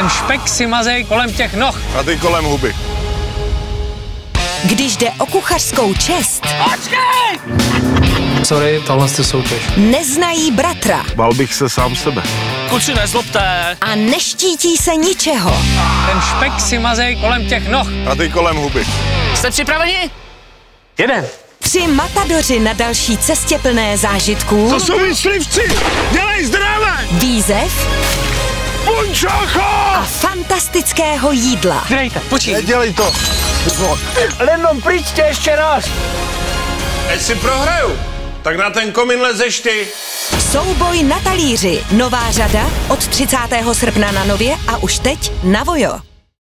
Ten špek si mazej kolem těch noh. A ty kolem huby. Když jde o kuchařskou čest, Sorry, tohle je soutěž. neznají bratra Bal bych se sám sebe. Kluci, nezlobte. a neštítí se ničeho. Ten špek si mazej kolem těch noh. A ty kolem huby. Jste připraveni? Jeden. Tři matadoři na další cestě plné zážitků, jsou myslivci! Dělej zdravé! výzev Punčácho! a fantastického jídla. Dejte, počkej. Nedělej to! Lennon, přijďte ještě raz. Ať si prohraju, tak na ten komín lezeš ty. Souboj na talíři. Nová řada od 30. srpna na Nově a už teď na Vojo.